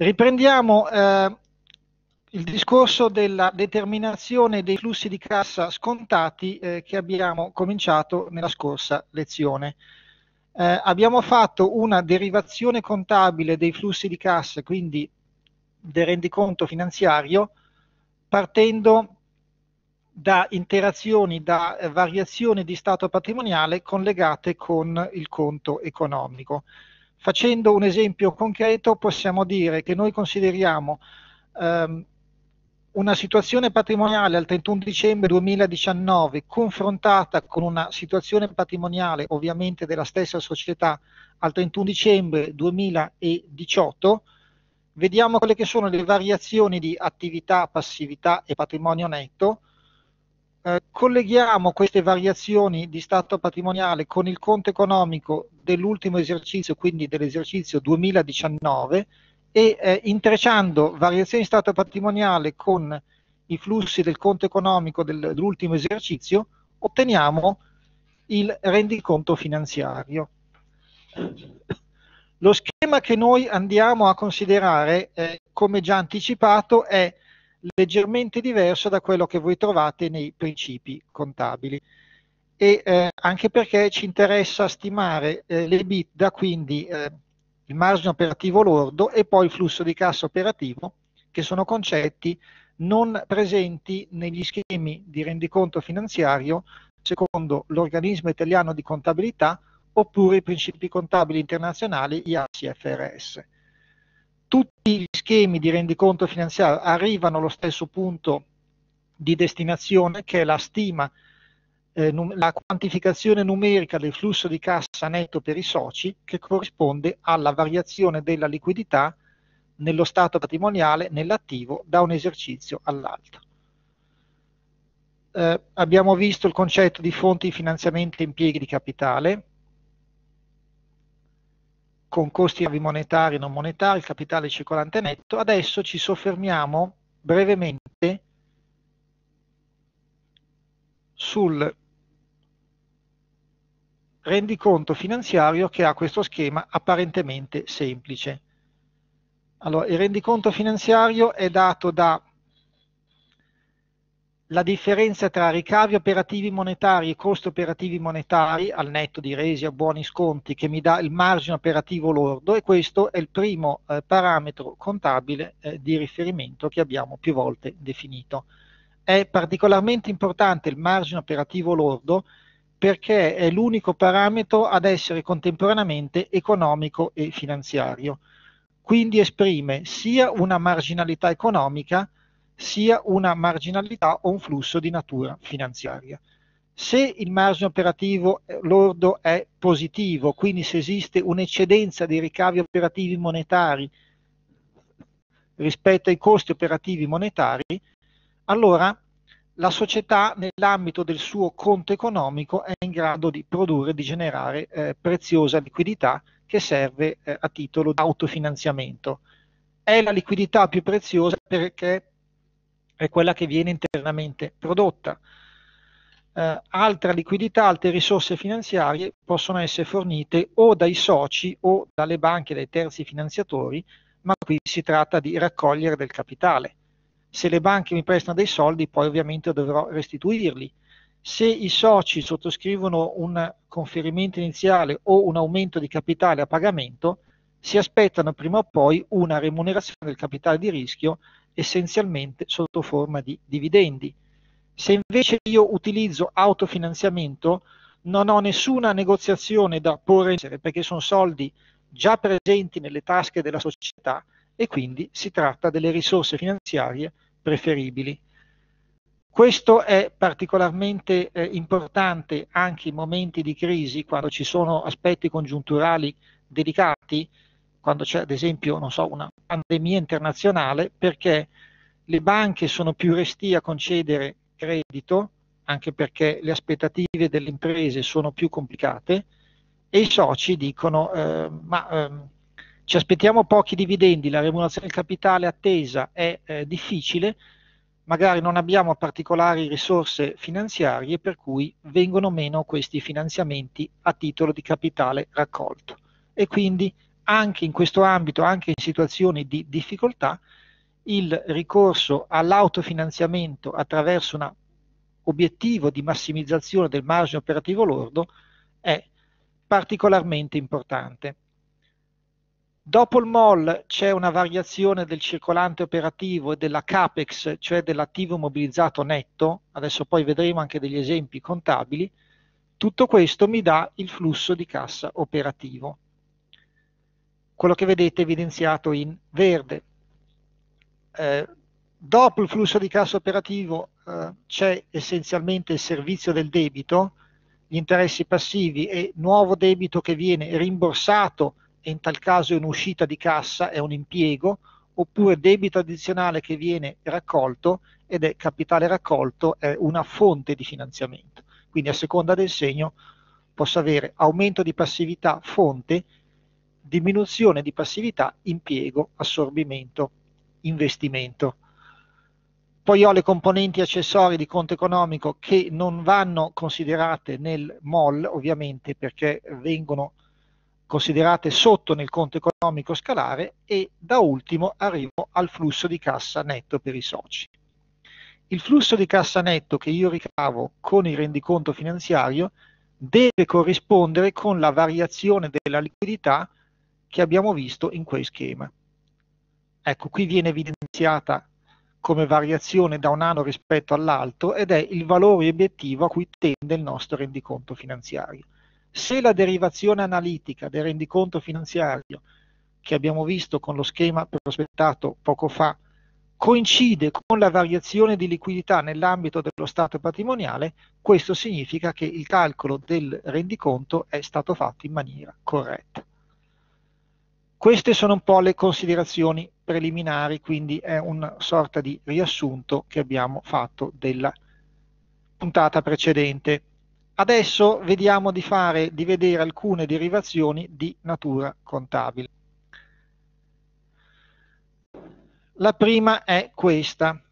Riprendiamo eh, il discorso della determinazione dei flussi di cassa scontati eh, che abbiamo cominciato nella scorsa lezione. Eh, abbiamo fatto una derivazione contabile dei flussi di cassa, quindi del rendiconto finanziario, partendo da interazioni, da variazioni di stato patrimoniale collegate con il conto economico. Facendo un esempio concreto possiamo dire che noi consideriamo ehm, una situazione patrimoniale al 31 dicembre 2019 confrontata con una situazione patrimoniale ovviamente della stessa società al 31 dicembre 2018, vediamo quelle che sono le variazioni di attività, passività e patrimonio netto, eh, colleghiamo queste variazioni di stato patrimoniale con il conto economico dell'ultimo esercizio, quindi dell'esercizio 2019, e eh, intrecciando variazioni di stato patrimoniale con i flussi del conto economico del, dell'ultimo esercizio, otteniamo il rendiconto finanziario. Lo schema che noi andiamo a considerare, eh, come già anticipato, è leggermente diverso da quello che voi trovate nei principi contabili. E eh, anche perché ci interessa stimare eh, l'EBITDA, quindi eh, il margine operativo lordo e poi il flusso di cassa operativo, che sono concetti non presenti negli schemi di rendiconto finanziario secondo l'organismo italiano di contabilità oppure i principi contabili internazionali IASI-FRS tutti gli schemi di rendiconto finanziario arrivano allo stesso punto di destinazione che è la stima, eh, la quantificazione numerica del flusso di cassa netto per i soci che corrisponde alla variazione della liquidità nello stato patrimoniale nell'attivo da un esercizio all'altro. Eh, abbiamo visto il concetto di fonti di finanziamento e impieghi di capitale, con costi monetari e non monetari, capitale circolante netto. Adesso ci soffermiamo brevemente sul rendiconto finanziario che ha questo schema apparentemente semplice. Allora, il rendiconto finanziario è dato da la differenza tra ricavi operativi monetari e costi operativi monetari al netto di resi a buoni sconti che mi dà il margine operativo lordo e questo è il primo eh, parametro contabile eh, di riferimento che abbiamo più volte definito. È particolarmente importante il margine operativo lordo perché è l'unico parametro ad essere contemporaneamente economico e finanziario. Quindi esprime sia una marginalità economica sia una marginalità o un flusso di natura finanziaria. Se il margine operativo eh, lordo è positivo, quindi se esiste un'eccedenza dei ricavi operativi monetari rispetto ai costi operativi monetari, allora la società nell'ambito del suo conto economico è in grado di produrre, di generare eh, preziosa liquidità che serve eh, a titolo di autofinanziamento. È la liquidità più preziosa perché è quella che viene internamente prodotta. Eh, altra liquidità, altre risorse finanziarie possono essere fornite o dai soci o dalle banche, dai terzi finanziatori, ma qui si tratta di raccogliere del capitale. Se le banche mi prestano dei soldi, poi ovviamente dovrò restituirli. Se i soci sottoscrivono un conferimento iniziale o un aumento di capitale a pagamento, si aspettano prima o poi una remunerazione del capitale di rischio essenzialmente sotto forma di dividendi. Se invece io utilizzo autofinanziamento, non ho nessuna negoziazione da porre in essere perché sono soldi già presenti nelle tasche della società e quindi si tratta delle risorse finanziarie preferibili. Questo è particolarmente eh, importante anche in momenti di crisi, quando ci sono aspetti congiunturali delicati, quando c'è ad esempio so, una pandemia internazionale, perché le banche sono più restie a concedere credito, anche perché le aspettative delle imprese sono più complicate, e i soci dicono eh, ma eh, ci aspettiamo pochi dividendi, la remunerazione del capitale attesa è eh, difficile, magari non abbiamo particolari risorse finanziarie per cui vengono meno questi finanziamenti a titolo di capitale raccolto e quindi anche in questo ambito, anche in situazioni di difficoltà, il ricorso all'autofinanziamento attraverso un obiettivo di massimizzazione del margine operativo lordo è particolarmente importante. Dopo il MOL c'è una variazione del circolante operativo e della CAPEX, cioè dell'attivo mobilizzato netto, adesso poi vedremo anche degli esempi contabili, tutto questo mi dà il flusso di cassa operativo. Quello che vedete evidenziato in verde. Eh, dopo il flusso di cassa operativo eh, c'è essenzialmente il servizio del debito, gli interessi passivi e nuovo debito che viene rimborsato e in tal caso è un'uscita di cassa, è un impiego, oppure debito addizionale che viene raccolto ed è capitale raccolto, è una fonte di finanziamento. Quindi a seconda del segno posso avere aumento di passività fonte, diminuzione di passività impiego, assorbimento, investimento. Poi ho le componenti accessorie di conto economico che non vanno considerate nel MOL, ovviamente perché vengono considerate sotto nel conto economico scalare e da ultimo arrivo al flusso di cassa netto per i soci. Il flusso di cassa netto che io ricavo con il rendiconto finanziario deve corrispondere con la variazione della liquidità che abbiamo visto in quel schema. Ecco, qui viene evidenziata come variazione da un anno rispetto all'altro ed è il valore obiettivo a cui tende il nostro rendiconto finanziario. Se la derivazione analitica del rendiconto finanziario che abbiamo visto con lo schema prospettato poco fa coincide con la variazione di liquidità nell'ambito dello stato patrimoniale, questo significa che il calcolo del rendiconto è stato fatto in maniera corretta. Queste sono un po' le considerazioni preliminari, quindi è una sorta di riassunto che abbiamo fatto della puntata precedente. Adesso vediamo di, fare, di vedere alcune derivazioni di natura contabile. La prima è questa.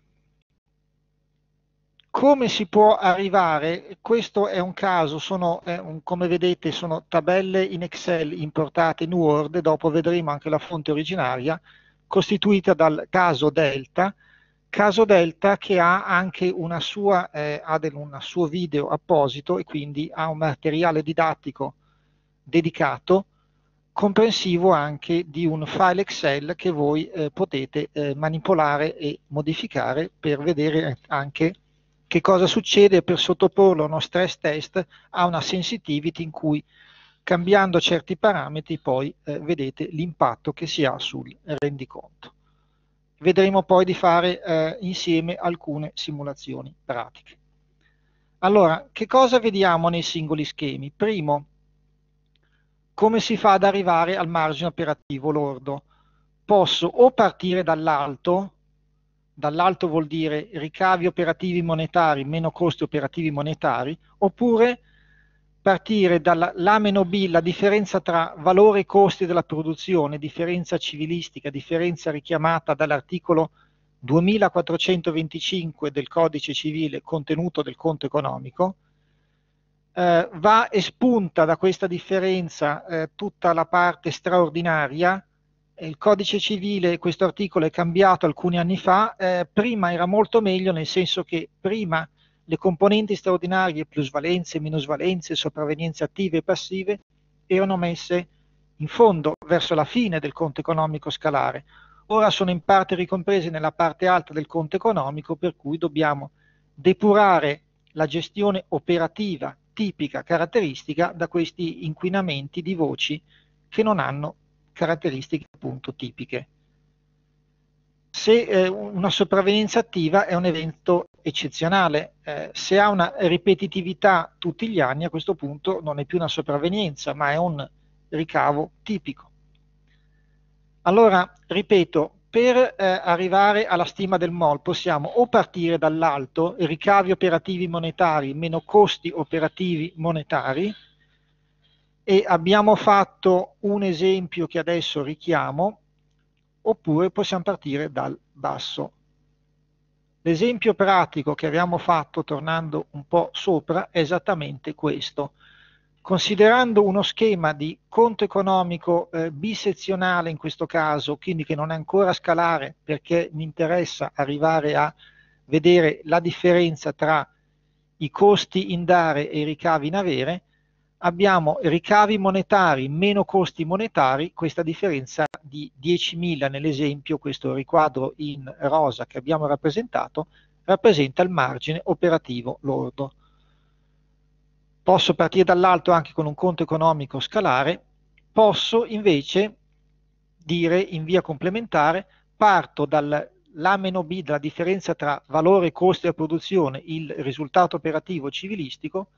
Come si può arrivare? Questo è un caso, sono, un, come vedete sono tabelle in Excel importate in Word, dopo vedremo anche la fonte originaria, costituita dal caso Delta, Caso Delta che ha anche una eh, un suo video apposito e quindi ha un materiale didattico dedicato, comprensivo anche di un file Excel che voi eh, potete eh, manipolare e modificare per vedere anche che cosa succede per sottoporlo a uno stress test a una sensitivity in cui cambiando certi parametri poi eh, vedete l'impatto che si ha sul rendiconto vedremo poi di fare eh, insieme alcune simulazioni pratiche. Allora, che cosa vediamo nei singoli schemi? Primo, come si fa ad arrivare al margine operativo lordo? Posso o partire dall'alto, dall'alto vuol dire ricavi operativi monetari meno costi operativi monetari, oppure partire dalla la meno B, la differenza tra valore e costi della produzione, differenza civilistica, differenza richiamata dall'articolo 2425 del codice civile contenuto del conto economico, eh, va espunta da questa differenza eh, tutta la parte straordinaria, il codice civile, questo articolo è cambiato alcuni anni fa, eh, prima era molto meglio nel senso che prima le componenti straordinarie, plusvalenze, minusvalenze, sopravvenienze attive e passive, erano messe in fondo verso la fine del conto economico scalare. Ora sono in parte ricomprese nella parte alta del conto economico, per cui dobbiamo depurare la gestione operativa tipica, caratteristica da questi inquinamenti di voci che non hanno caratteristiche appunto tipiche. Se eh, una sopravvenienza attiva è un evento eccezionale. Eh, se ha una ripetitività tutti gli anni, a questo punto non è più una sopravvenienza, ma è un ricavo tipico. Allora, ripeto, per eh, arrivare alla stima del MOL possiamo o partire dall'alto, ricavi operativi monetari meno costi operativi monetari, e abbiamo fatto un esempio che adesso richiamo, oppure possiamo partire dal basso L'esempio pratico che abbiamo fatto, tornando un po' sopra, è esattamente questo. considerando uno schema di conto economico eh, bisezionale in questo caso, quindi che non è ancora scalare perché mi interessa arrivare a vedere la differenza tra i costi in dare e i ricavi in avere, abbiamo ricavi monetari meno costi monetari, questa differenza di 10.000 nell'esempio, questo riquadro in rosa che abbiamo rappresentato, rappresenta il margine operativo lordo. Posso partire dall'alto anche con un conto economico scalare, posso invece dire in via complementare, parto dall'A meno B, dalla differenza tra valore e costo della produzione, il risultato operativo civilistico,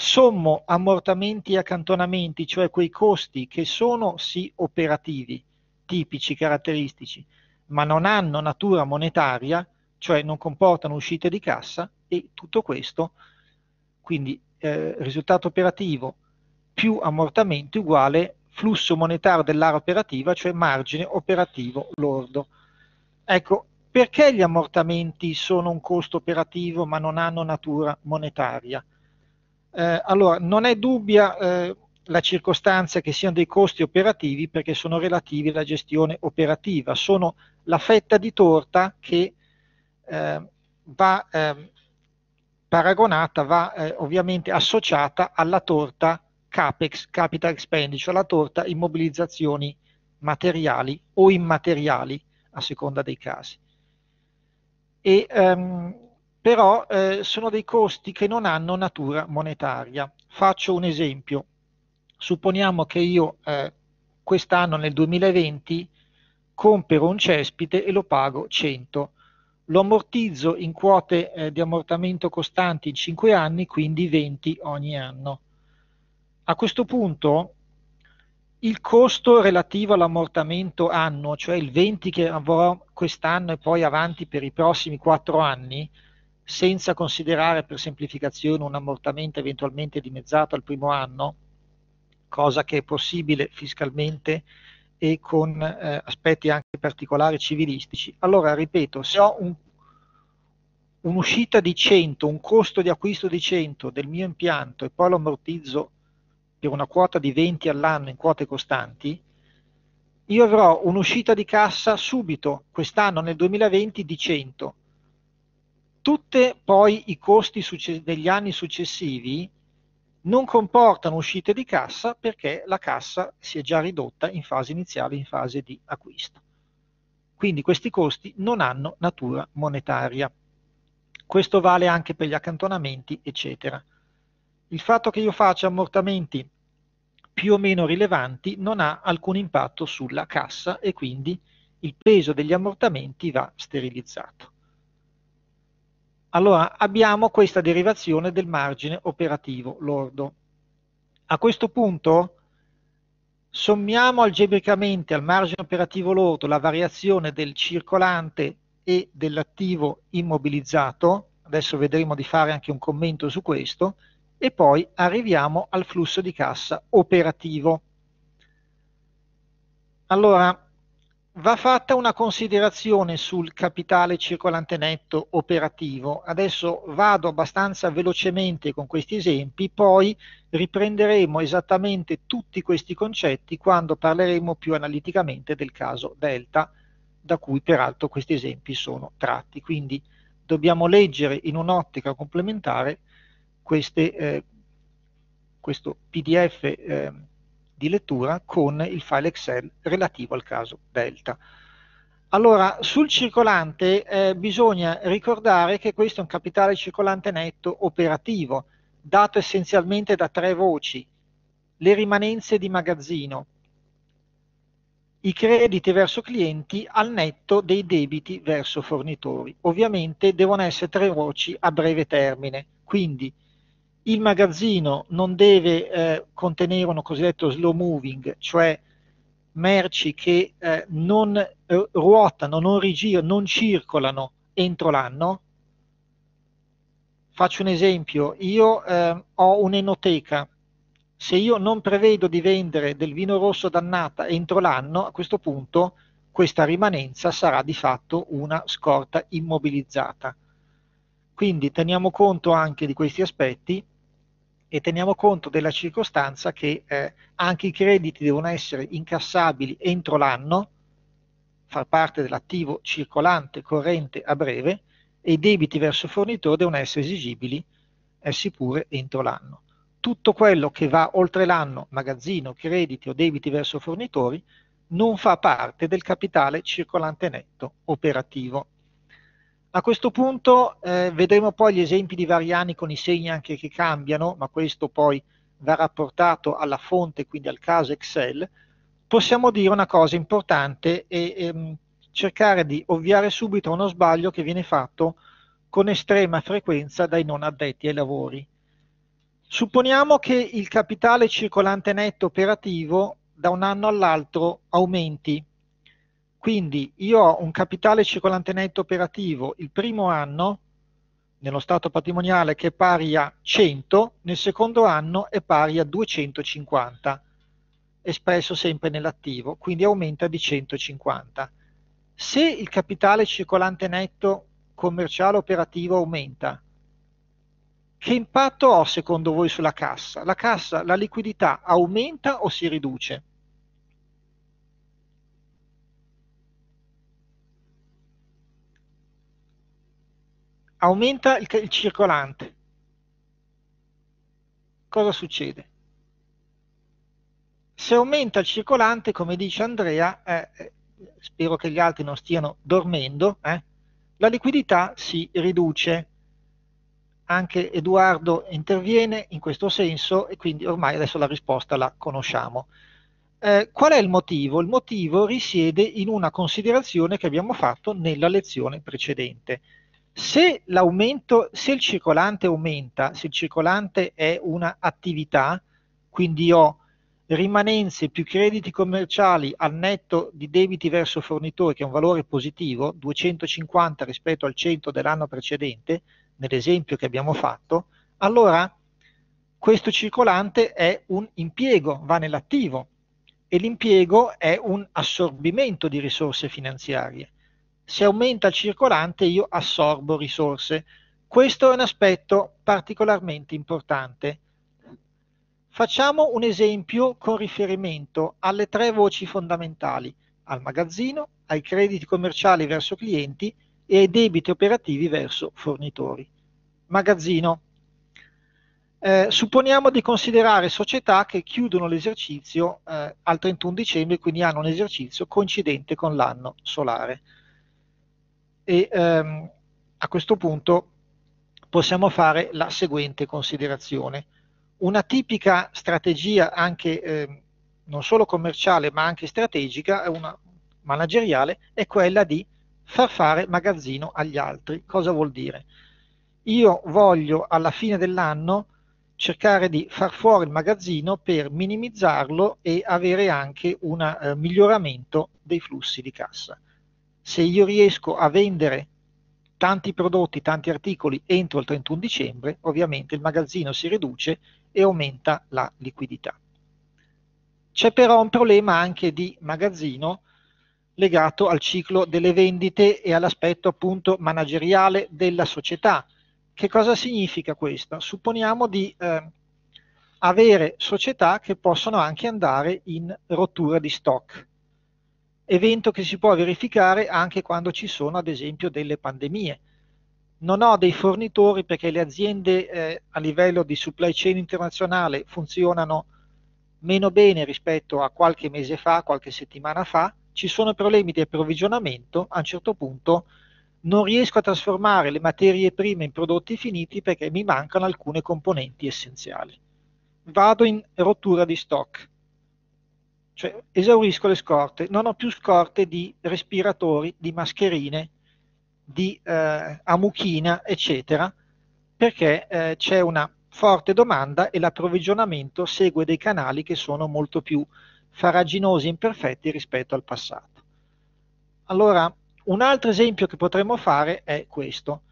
sommo ammortamenti e accantonamenti, cioè quei costi che sono sì operativi, tipici, caratteristici, ma non hanno natura monetaria, cioè non comportano uscite di cassa, e tutto questo, quindi eh, risultato operativo più ammortamenti uguale flusso monetario dell'area operativa, cioè margine operativo lordo. Ecco, perché gli ammortamenti sono un costo operativo ma non hanno natura monetaria? Eh, allora, non è dubbia eh, la circostanza che siano dei costi operativi perché sono relativi alla gestione operativa, sono la fetta di torta che eh, va eh, paragonata, va eh, ovviamente associata alla torta CAPEX, Capital Expenditure, alla torta immobilizzazioni materiali o immateriali, a seconda dei casi. E, ehm, però eh, sono dei costi che non hanno natura monetaria. Faccio un esempio. Supponiamo che io eh, quest'anno, nel 2020, compro un cespite e lo pago 100 lo ammortizzo in quote eh, di ammortamento costanti in 5 anni, quindi 20 ogni anno. A questo punto il costo relativo all'ammortamento annuo, cioè il 20 che avrò quest'anno e poi avanti per i prossimi 4 anni, senza considerare per semplificazione un ammortamento eventualmente dimezzato al primo anno, cosa che è possibile fiscalmente e con eh, aspetti anche particolari civilistici. Allora, ripeto, se ho un, un'uscita di 100, un costo di acquisto di 100 del mio impianto e poi lo ammortizzo per una quota di 20 all'anno in quote costanti, io avrò un'uscita di cassa subito, quest'anno nel 2020, di 100. Tutti poi i costi degli anni successivi non comportano uscite di cassa perché la cassa si è già ridotta in fase iniziale, in fase di acquisto. Quindi questi costi non hanno natura monetaria. Questo vale anche per gli accantonamenti, eccetera. Il fatto che io faccia ammortamenti più o meno rilevanti non ha alcun impatto sulla cassa e quindi il peso degli ammortamenti va sterilizzato. Allora abbiamo questa derivazione del margine operativo lordo. A questo punto sommiamo algebricamente al margine operativo lordo la variazione del circolante e dell'attivo immobilizzato, adesso vedremo di fare anche un commento su questo, e poi arriviamo al flusso di cassa operativo. Allora, va fatta una considerazione sul capitale circolante netto operativo. Adesso vado abbastanza velocemente con questi esempi, poi riprenderemo esattamente tutti questi concetti quando parleremo più analiticamente del caso Delta, da cui peraltro questi esempi sono tratti. Quindi dobbiamo leggere in un'ottica complementare queste, eh, questo PDF eh, di lettura con il file Excel relativo al caso Delta. Allora, sul circolante eh, bisogna ricordare che questo è un capitale circolante netto operativo, dato essenzialmente da tre voci, le rimanenze di magazzino, i crediti verso clienti al netto dei debiti verso fornitori. Ovviamente devono essere tre voci a breve termine, quindi il magazzino non deve eh, contenere uno cosiddetto slow moving, cioè merci che eh, non eh, ruotano, non rigirano, non circolano entro l'anno. Faccio un esempio, io eh, ho un'enoteca, se io non prevedo di vendere del vino rosso dannata entro l'anno, a questo punto questa rimanenza sarà di fatto una scorta immobilizzata. Quindi teniamo conto anche di questi aspetti e teniamo conto della circostanza che eh, anche i crediti devono essere incassabili entro l'anno, far parte dell'attivo circolante corrente a breve e i debiti verso il fornitore devono essere esigibili essi pure entro l'anno. Tutto quello che va oltre l'anno, magazzino, crediti o debiti verso fornitori, non fa parte del capitale circolante netto operativo. A questo punto eh, vedremo poi gli esempi di vari anni con i segni anche che cambiano, ma questo poi va rapportato alla fonte, quindi al caso Excel. Possiamo dire una cosa importante e ehm, cercare di ovviare subito a uno sbaglio che viene fatto con estrema frequenza dai non addetti ai lavori. Supponiamo che il capitale circolante netto operativo da un anno all'altro aumenti. Quindi io ho un capitale circolante netto operativo il primo anno nello stato patrimoniale che è pari a 100, nel secondo anno è pari a 250, espresso sempre nell'attivo, quindi aumenta di 150. Se il capitale circolante netto commerciale operativo aumenta, che impatto ho secondo voi sulla cassa? La cassa, la liquidità aumenta o si riduce? Aumenta il, il circolante. Cosa succede? Se aumenta il circolante, come dice Andrea, eh, eh, spero che gli altri non stiano dormendo, eh, la liquidità si riduce. Anche Edoardo interviene in questo senso e quindi ormai adesso la risposta la conosciamo. Eh, qual è il motivo? Il motivo risiede in una considerazione che abbiamo fatto nella lezione precedente. Se se il circolante aumenta, se il circolante è un'attività, quindi ho rimanenze più crediti commerciali al netto di debiti verso fornitori, che è un valore positivo, 250 rispetto al 100 dell'anno precedente, nell'esempio che abbiamo fatto, allora questo circolante è un impiego, va nell'attivo e l'impiego è un assorbimento di risorse finanziarie se aumenta il circolante io assorbo risorse. Questo è un aspetto particolarmente importante. Facciamo un esempio con riferimento alle tre voci fondamentali, al magazzino, ai crediti commerciali verso clienti e ai debiti operativi verso fornitori. Magazzino. Eh, supponiamo di considerare società che chiudono l'esercizio eh, al 31 dicembre, quindi hanno un esercizio coincidente con l'anno solare e ehm, a questo punto possiamo fare la seguente considerazione. Una tipica strategia anche eh, non solo commerciale ma anche strategica, una manageriale, è quella di far fare magazzino agli altri. Cosa vuol dire? Io voglio alla fine dell'anno cercare di far fuori il magazzino per minimizzarlo e avere anche un eh, miglioramento dei flussi di cassa se io riesco a vendere tanti prodotti, tanti articoli entro il 31 dicembre, ovviamente il magazzino si riduce e aumenta la liquidità. C'è però un problema anche di magazzino legato al ciclo delle vendite e all'aspetto appunto manageriale della società. Che cosa significa questo? Supponiamo di eh, avere società che possono anche andare in rottura di stock evento che si può verificare anche quando ci sono ad esempio delle pandemie. Non ho dei fornitori perché le aziende eh, a livello di supply chain internazionale funzionano meno bene rispetto a qualche mese fa, qualche settimana fa, ci sono problemi di approvvigionamento, a un certo punto non riesco a trasformare le materie prime in prodotti finiti perché mi mancano alcune componenti essenziali. Vado in rottura di stock cioè esaurisco le scorte, non ho più scorte di respiratori, di mascherine, di eh, amuchina, eccetera, perché eh, c'è una forte domanda e l'approvvigionamento segue dei canali che sono molto più faraginosi e imperfetti rispetto al passato. Allora, un altro esempio che potremmo fare è questo.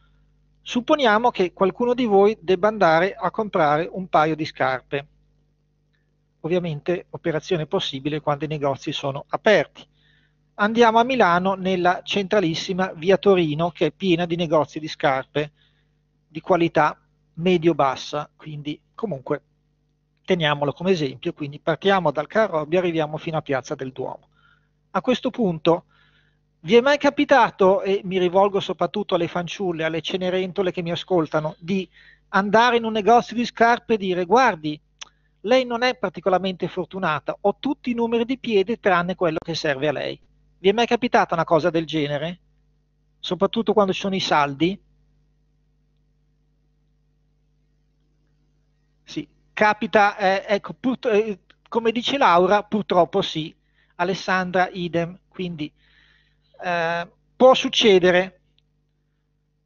Supponiamo che qualcuno di voi debba andare a comprare un paio di scarpe ovviamente operazione possibile quando i negozi sono aperti. Andiamo a Milano nella centralissima via Torino che è piena di negozi di scarpe di qualità medio-bassa, quindi comunque teniamolo come esempio, quindi partiamo dal Carrobbio e arriviamo fino a Piazza del Duomo. A questo punto vi è mai capitato, e mi rivolgo soprattutto alle fanciulle, alle cenerentole che mi ascoltano, di andare in un negozio di scarpe e dire guardi, lei non è particolarmente fortunata, ho tutti i numeri di piede tranne quello che serve a lei. Vi è mai capitata una cosa del genere? Soprattutto quando ci sono i saldi? Sì, capita, eh, ecco, pur, eh, come dice Laura, purtroppo sì, Alessandra idem, quindi eh, può succedere.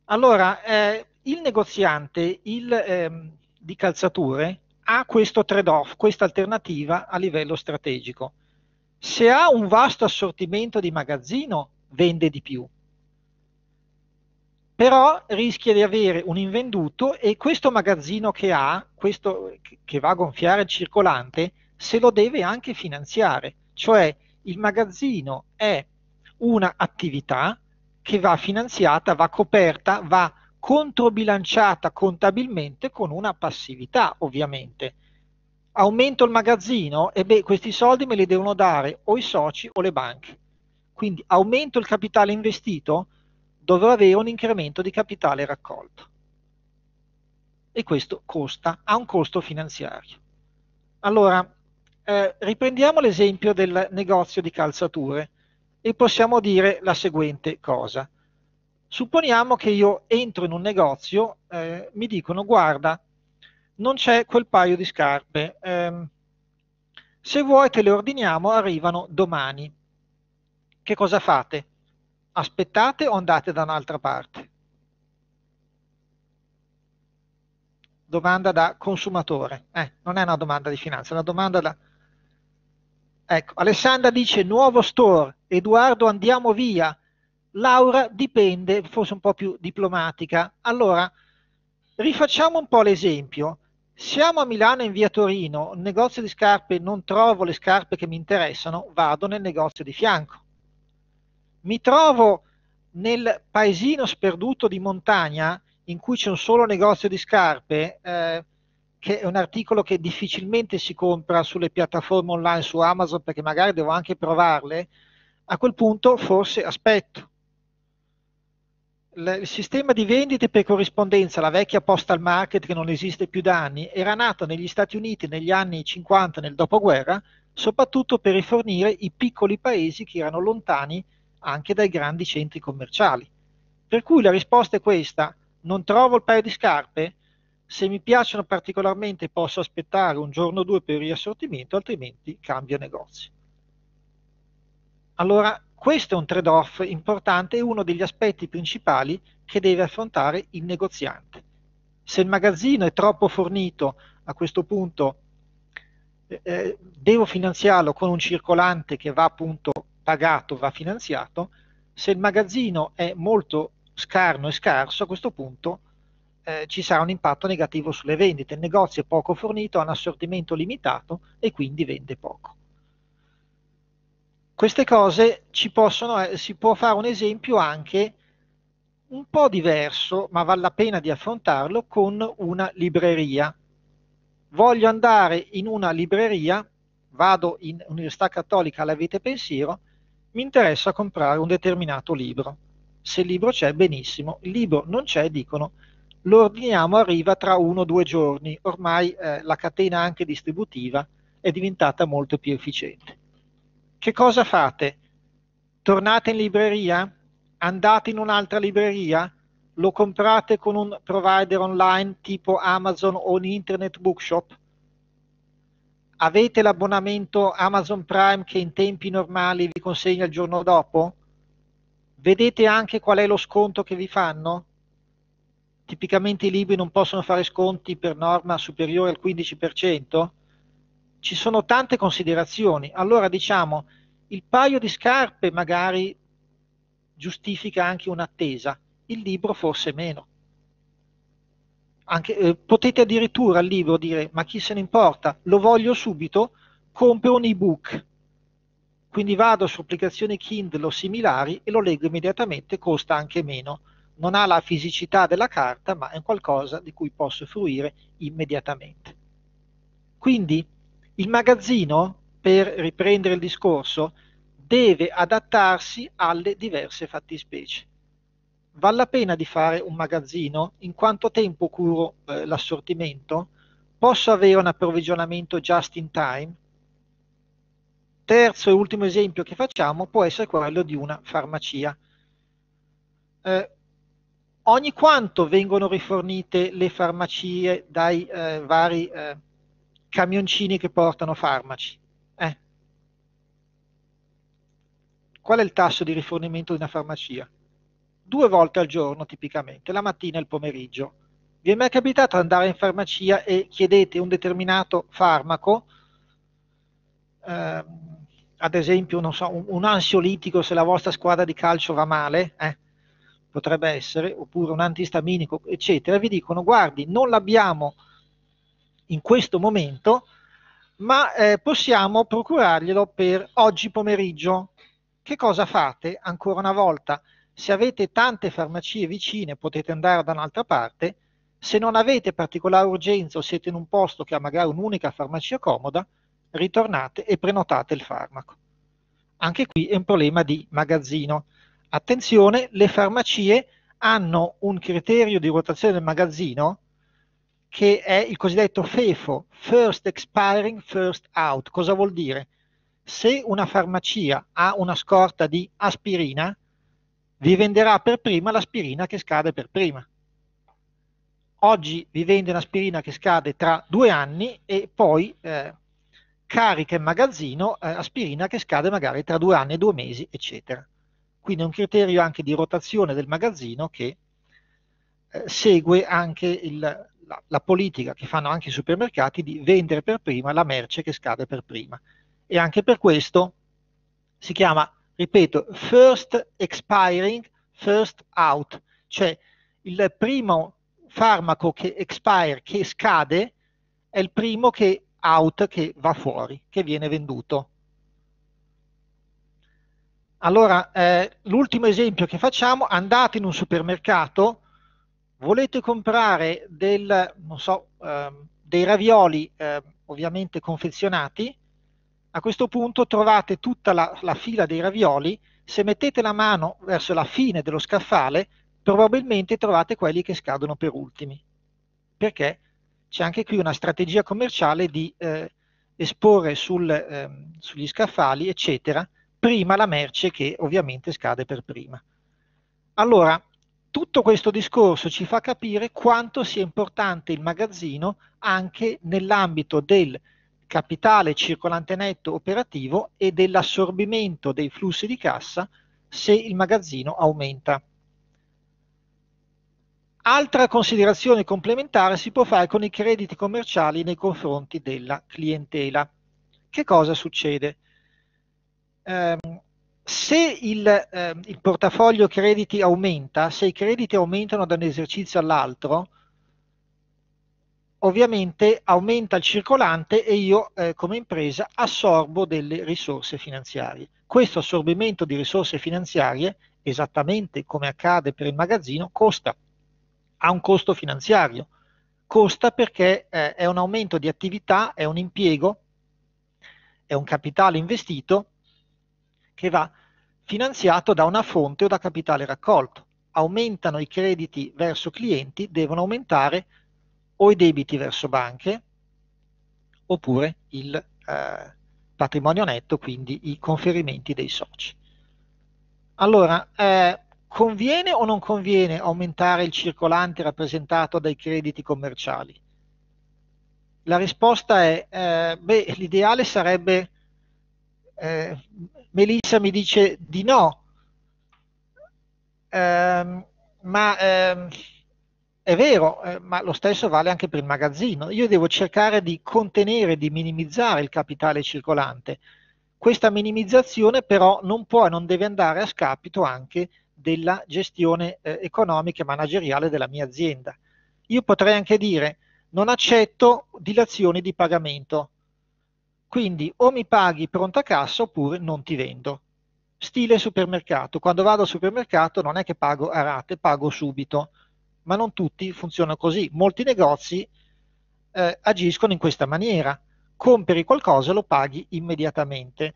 Allora, eh, il negoziante il, ehm, di calzature ha questo trade-off, questa alternativa a livello strategico. Se ha un vasto assortimento di magazzino, vende di più. Però rischia di avere un invenduto e questo magazzino che ha, questo che va a gonfiare il circolante, se lo deve anche finanziare. Cioè il magazzino è un'attività che va finanziata, va coperta, va controbilanciata contabilmente con una passività, ovviamente. Aumento il magazzino e beh, questi soldi me li devono dare o i soci o le banche. Quindi aumento il capitale investito, dovrò avere un incremento di capitale raccolto. E questo costa, ha un costo finanziario. Allora, eh, riprendiamo l'esempio del negozio di calzature e possiamo dire la seguente cosa. Supponiamo che io entro in un negozio, eh, mi dicono guarda, non c'è quel paio di scarpe, eh, se vuoi te le ordiniamo, arrivano domani. Che cosa fate? Aspettate o andate da un'altra parte? Domanda da consumatore. Eh, non è una domanda di finanza, è una domanda da Ecco, Alessandra dice nuovo store, Edoardo andiamo via, Laura dipende, forse un po' più diplomatica. Allora, rifacciamo un po' l'esempio. Siamo a Milano in via Torino, un negozio di scarpe, non trovo le scarpe che mi interessano, vado nel negozio di fianco. Mi trovo nel paesino sperduto di montagna in cui c'è un solo negozio di scarpe, eh, che è un articolo che difficilmente si compra sulle piattaforme online su Amazon perché magari devo anche provarle, a quel punto forse aspetto. Il sistema di vendite per corrispondenza, la vecchia postal market che non esiste più da anni, era nato negli Stati Uniti negli anni 50 nel dopoguerra, soprattutto per rifornire i piccoli paesi che erano lontani anche dai grandi centri commerciali. Per cui la risposta è questa, non trovo il paio di scarpe, se mi piacciono particolarmente posso aspettare un giorno o due per il riassortimento, altrimenti cambio negozio. Allora, questo è un trade-off importante e uno degli aspetti principali che deve affrontare il negoziante. Se il magazzino è troppo fornito, a questo punto eh, eh devo finanziarlo con un circolante che va appunto pagato, va finanziato. Se il magazzino è molto scarno e scarso, a questo punto eh, ci sarà un impatto negativo sulle vendite. Il negozio è poco fornito, ha un assortimento limitato e quindi vende poco. Queste cose ci possono, eh, si può fare un esempio anche un po' diverso, ma vale la pena di affrontarlo con una libreria. Voglio andare in una libreria, vado in Università Cattolica alla Vite Pensiero, mi interessa comprare un determinato libro. Se il libro c'è, benissimo. Il libro non c'è, dicono lo ordiniamo arriva tra uno o due giorni. Ormai eh, la catena anche distributiva è diventata molto più efficiente. Che cosa fate? Tornate in libreria? Andate in un'altra libreria? Lo comprate con un provider online tipo Amazon o un Internet Bookshop? Avete l'abbonamento Amazon Prime che in tempi normali vi consegna il giorno dopo? Vedete anche qual è lo sconto che vi fanno? tipicamente i libri non possono fare sconti per norma superiore al 15%? Ci sono tante considerazioni. Allora diciamo, il paio di scarpe magari giustifica anche un'attesa, il libro forse meno. Anche, eh, potete addirittura al libro dire, ma chi se ne importa, lo voglio subito, compro un ebook. Quindi vado su applicazioni Kindle o similari e lo leggo immediatamente, costa anche meno non ha la fisicità della carta, ma è qualcosa di cui posso fruire immediatamente. Quindi il magazzino, per riprendere il discorso, deve adattarsi alle diverse fattispecie. Vale la pena di fare un magazzino? In quanto tempo curo eh, l'assortimento? Posso avere un approvvigionamento just in time? Terzo e ultimo esempio che facciamo può essere quello di una farmacia. Eh, ogni quanto vengono rifornite le farmacie dai eh, vari eh, camioncini che portano farmaci? Eh. Qual è il tasso di rifornimento di una farmacia? Due volte al giorno tipicamente, la mattina e il pomeriggio. Vi è mai capitato di andare in farmacia e chiedete un determinato farmaco? Eh, ad esempio, non so, un, un, ansiolitico se la vostra squadra di calcio va male, eh, potrebbe essere, oppure un antistaminico, eccetera, vi dicono guardi, non l'abbiamo in questo momento, ma eh, possiamo procurarglielo per oggi pomeriggio. Che cosa fate? Ancora una volta, se avete tante farmacie vicine potete andare da un'altra parte, se non avete particolare urgenza o siete in un posto che ha magari un'unica farmacia comoda, ritornate e prenotate il farmaco. Anche qui è un problema di magazzino. Attenzione, le farmacie hanno un criterio di rotazione del magazzino che è il cosiddetto FEFO, First Expiring, First Out. Cosa vuol dire? Se una farmacia ha una scorta di aspirina, vi venderà per prima l'aspirina che scade per prima. Oggi vi vende un'aspirina che scade tra due anni e poi eh, carica in magazzino eh, aspirina che scade magari tra due anni e due mesi, eccetera. Quindi è un criterio anche di rotazione del magazzino che eh, segue anche il, la, la, politica che fanno anche i supermercati di vendere per prima la merce che scade per prima. E anche per questo si chiama, ripeto, first expiring, first out, cioè il primo farmaco che expire, che scade, è il primo che out che va fuori, che viene venduto. Allora, eh, l'ultimo esempio che facciamo, andate in un supermercato, volete comprare del, so, eh, dei ravioli eh, ovviamente confezionati, a questo punto trovate tutta la, la fila dei ravioli, se mettete la mano verso la fine dello scaffale, probabilmente trovate quelli che scadono per ultimi. Perché? c'è anche qui una strategia commerciale di eh, esporre sul, eh, sugli scaffali, eccetera, prima la merce che ovviamente scade per prima. Allora, tutto questo discorso ci fa capire quanto sia importante il magazzino anche nell'ambito del capitale circolante netto operativo e dell'assorbimento dei flussi di cassa se il magazzino aumenta. Altra considerazione complementare si può fare con i crediti commerciali nei confronti della clientela. Che cosa succede? Eh, se il, eh, il, portafoglio crediti aumenta, se i crediti aumentano da un esercizio all'altro, ovviamente aumenta il circolante e io eh, come impresa assorbo delle risorse finanziarie. Questo assorbimento di risorse finanziarie, esattamente come accade per il magazzino, costa ha un costo finanziario. Costa perché eh, è un aumento di attività, è un impiego, è un capitale investito che va finanziato da una fonte o da capitale raccolto. Aumentano i crediti verso clienti, devono aumentare o i debiti verso banche oppure il eh, patrimonio netto, quindi i conferimenti dei soci. Allora, eh, Conviene o non conviene aumentare il circolante rappresentato dai crediti commerciali? La risposta è, eh, beh, l'ideale sarebbe, eh, Melissa mi dice di no, eh, ma ehm, è vero, eh, ma lo stesso vale anche per il magazzino. Io devo cercare di contenere, di minimizzare il capitale circolante. Questa minimizzazione però non può e non deve andare a scapito anche della gestione eh, economica e manageriale della mia azienda. Io potrei anche dire non accetto dilazioni di pagamento, quindi o mi paghi pronta cassa oppure non ti vendo. Stile supermercato, quando vado al supermercato non è che pago a rate, pago subito, ma non tutti funzionano così. Molti negozi eh, agiscono in questa maniera. compri qualcosa lo paghi immediatamente.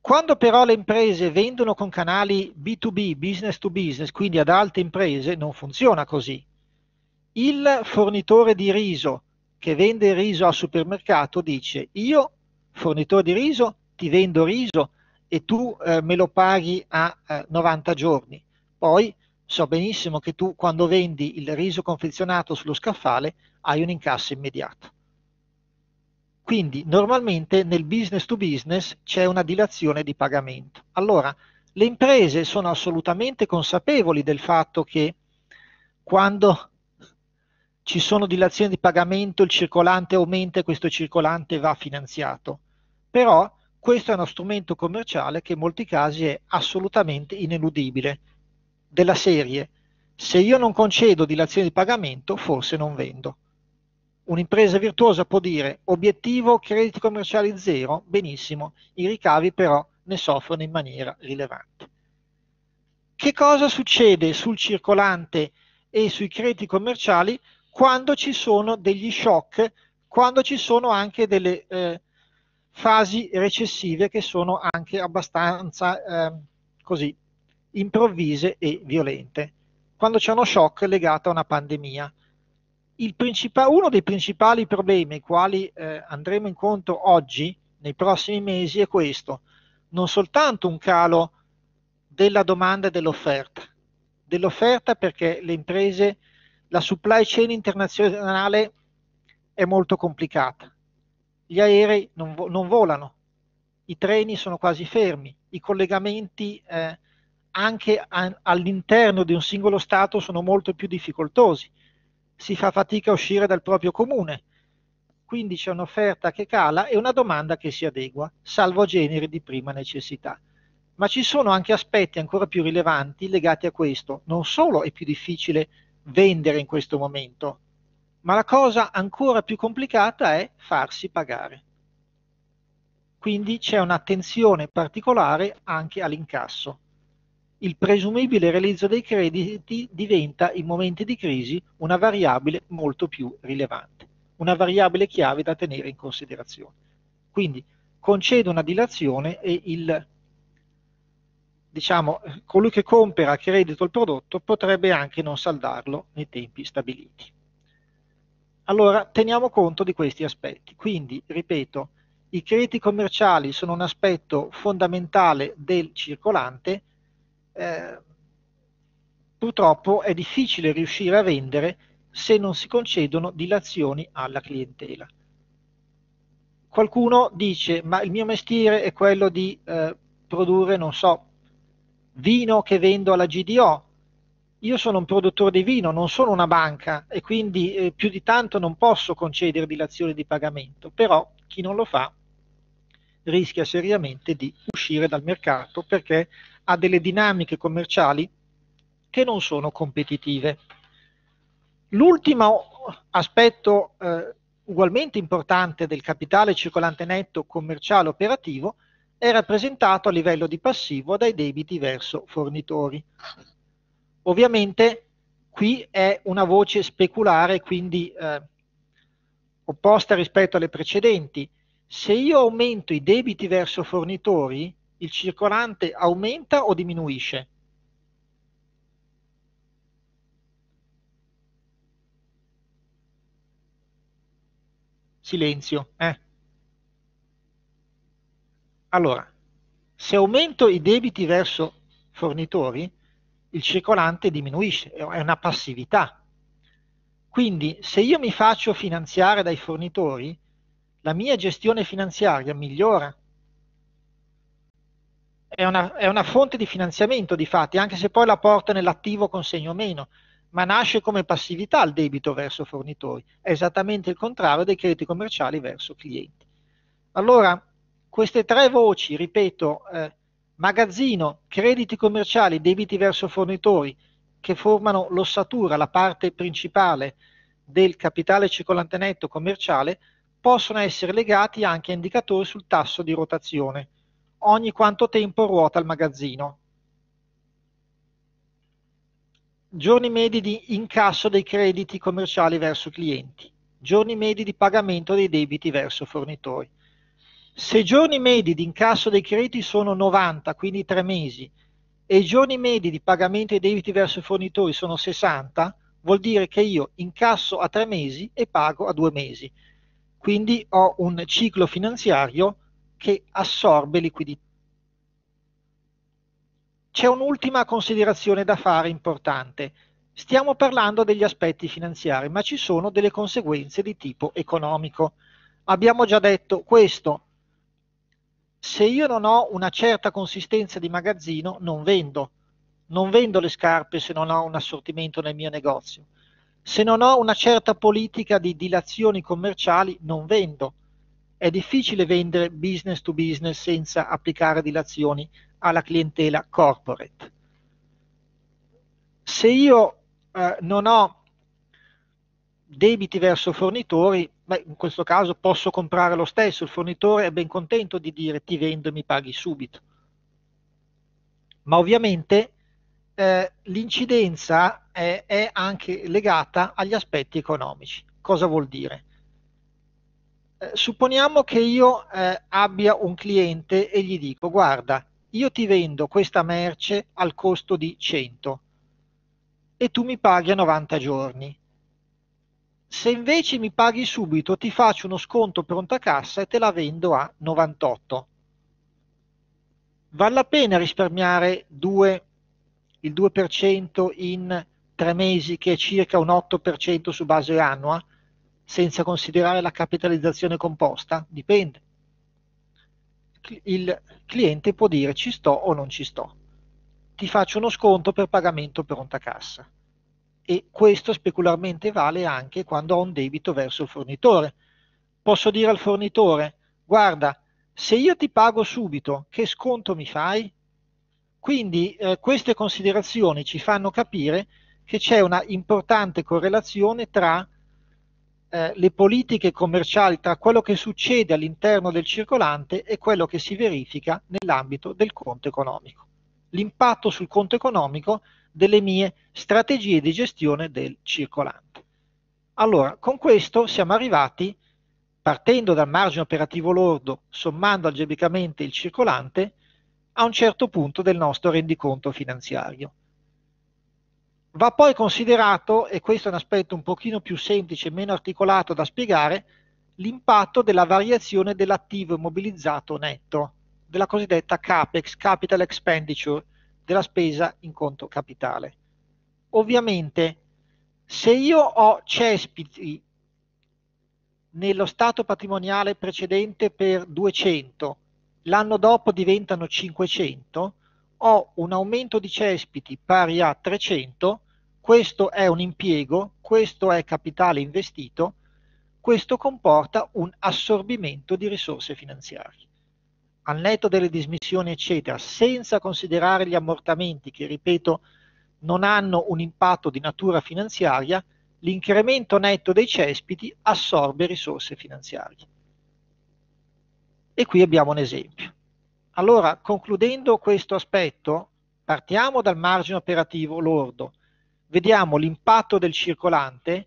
Quando però le imprese vendono con canali B2B, business to business, quindi ad alte imprese, non funziona così. Il fornitore di riso che vende il riso al supermercato dice io, fornitore di riso, ti vendo riso e tu eh, me lo paghi a eh, 90 giorni. Poi so benissimo che tu quando vendi il riso confezionato sullo scaffale hai un incasso immediato. Quindi normalmente nel business to business c'è una dilazione di pagamento. Allora, le imprese sono assolutamente consapevoli del fatto che quando ci sono dilazioni di pagamento il circolante aumenta e questo circolante va finanziato. Però questo è uno strumento commerciale che in molti casi è assolutamente ineludibile. Della serie, se io non concedo dilazioni di pagamento, forse non vendo. Un'impresa virtuosa può dire obiettivo crediti commerciali zero, benissimo, i ricavi però ne soffrono in maniera rilevante. Che cosa succede sul circolante e sui crediti commerciali quando ci sono degli shock, quando ci sono anche delle eh, fasi recessive che sono anche abbastanza eh, così improvvise e violente? Quando c'è uno shock legato a una pandemia uno dei principali problemi ai quali eh, andremo incontro oggi, nei prossimi mesi, è questo. Non soltanto un calo della domanda e dell'offerta. Dell'offerta perché le imprese, la supply chain internazionale è molto complicata. Gli aerei non, vo- non volano, i treni sono quasi fermi, i collegamenti eh, anche a- all'interno di un singolo Stato sono molto più difficoltosi si fa fatica a uscire dal proprio comune. Quindi c'è un'offerta che cala e una domanda che si adegua, salvo generi di prima necessità. Ma ci sono anche aspetti ancora più rilevanti legati a questo. Non solo è più difficile vendere in questo momento, ma la cosa ancora più complicata è farsi pagare. Quindi c'è un'attenzione particolare anche all'incasso il presumibile realizzo dei crediti diventa in momenti di crisi una variabile molto più rilevante, una variabile chiave da tenere in considerazione. Quindi concedo una dilazione e il, diciamo, colui che compra a credito il prodotto potrebbe anche non saldarlo nei tempi stabiliti. Allora teniamo conto di questi aspetti. Quindi, ripeto, i crediti commerciali sono un aspetto fondamentale del circolante eh, purtroppo è difficile riuscire a vendere se non si concedono dilazioni alla clientela. Qualcuno dice, ma il mio mestiere è quello di eh, produrre, non so, vino che vendo alla GDO. Io sono un produttore di vino, non sono una banca e quindi eh, più di tanto non posso concedere dilazioni di pagamento, però chi non lo fa rischia seriamente di uscire dal mercato perché ha delle dinamiche commerciali che non sono competitive. L'ultimo aspetto eh, ugualmente importante del capitale circolante netto commerciale operativo è rappresentato a livello di passivo dai debiti verso fornitori. Ovviamente qui è una voce speculare, quindi eh, opposta rispetto alle precedenti. Se io aumento i debiti verso fornitori, il circolante aumenta o diminuisce? Silenzio. Eh. Allora, se aumento i debiti verso fornitori, il circolante diminuisce, è una passività. Quindi se io mi faccio finanziare dai fornitori, la mia gestione finanziaria migliora è una, è una fonte di finanziamento di fatti, anche se poi la porta nell'attivo con segno meno, ma nasce come passività il debito verso fornitori. È esattamente il contrario dei crediti commerciali verso clienti. Allora, queste tre voci, ripeto, eh, magazzino, crediti commerciali, debiti verso fornitori, che formano l'ossatura, la parte principale del capitale circolante netto commerciale, possono essere legati anche a indicatori sul tasso di rotazione ogni quanto tempo ruota il magazzino. Giorni medi di incasso dei crediti commerciali verso clienti. giorni medi di pagamento dei debiti verso fornitori. Se i giorni medi di incasso dei crediti sono 90, quindi 3 mesi, e i giorni medi di pagamento dei debiti verso i fornitori sono 60, vuol dire che io incasso a 3 mesi e pago a 2 mesi. Quindi ho un ciclo finanziario che assorbe liquidità. C'è un'ultima considerazione da fare importante. Stiamo parlando degli aspetti finanziari, ma ci sono delle conseguenze di tipo economico. Abbiamo già detto questo, se io non ho una certa consistenza di magazzino, non vendo. Non vendo le scarpe se non ho un assortimento nel mio negozio. Se non ho una certa politica di dilazioni commerciali, non vendo. È difficile vendere business to business senza applicare dilazioni alla clientela corporate. Se io eh, non ho debiti verso fornitori, beh, in questo caso posso comprare lo stesso, il fornitore è ben contento di dire ti vendo e mi paghi subito. Ma ovviamente eh, l'incidenza è, è, anche legata agli aspetti economici. Cosa vuol dire? Eh, supponiamo che io eh, abbia un cliente e gli dico guarda, io ti vendo questa merce al costo di 100 e tu mi paghi a 90 giorni se invece mi paghi subito, ti faccio uno sconto pronta cassa e te la vendo a 98. Vale la pena risparmiare 2, il 2% in tre mesi, che è circa un 8% su base annua, senza considerare la capitalizzazione composta? Dipende. Il cliente può dire ci sto o non ci sto. Ti faccio uno sconto per pagamento pronta cassa e questo specularmente vale anche quando ho un debito verso il fornitore. Posso dire al fornitore, guarda, se io ti pago subito, che sconto mi fai? Quindi eh, queste considerazioni ci fanno capire che c'è una importante correlazione tra eh, le politiche commerciali, tra quello che succede all'interno del circolante e quello che si verifica nell'ambito del conto economico. L'impatto sul conto economico delle mie strategie di gestione del circolante. Allora, con questo siamo arrivati, partendo dal margine operativo lordo, sommando algebricamente il circolante, a un certo punto del nostro rendiconto finanziario. Va poi considerato, e questo è un aspetto un pochino più semplice e meno articolato da spiegare, l'impatto della variazione dell'attivo immobilizzato netto, della cosiddetta CAPEX, Capital Expenditure, della spesa in conto capitale. Ovviamente, se io ho cespiti nello stato patrimoniale precedente per 200, l'anno dopo diventano 500, ho un aumento di cespiti pari a 300, questo è un impiego, questo è capitale investito, questo comporta un assorbimento di risorse finanziarie al netto delle dismissioni, eccetera, senza considerare gli ammortamenti che, ripeto, non hanno un impatto di natura finanziaria, l'incremento netto dei cespiti assorbe risorse finanziarie. E qui abbiamo un esempio. Allora, concludendo questo aspetto, partiamo dal margine operativo lordo, vediamo l'impatto del circolante,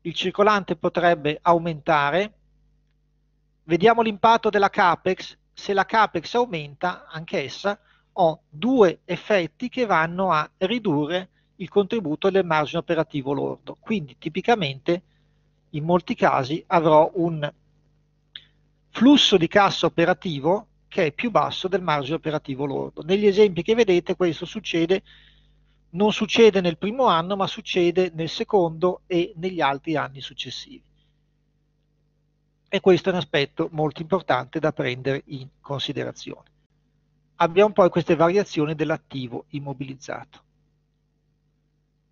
il circolante potrebbe aumentare, vediamo l'impatto della CAPEX, se la capex aumenta anch'essa ho due effetti che vanno a ridurre il contributo del margine operativo lordo. Quindi tipicamente in molti casi avrò un flusso di cassa operativo che è più basso del margine operativo lordo. Negli esempi che vedete questo succede non succede nel primo anno, ma succede nel secondo e negli altri anni successivi e questo è un aspetto molto importante da prendere in considerazione. Abbiamo poi queste variazioni dell'attivo immobilizzato.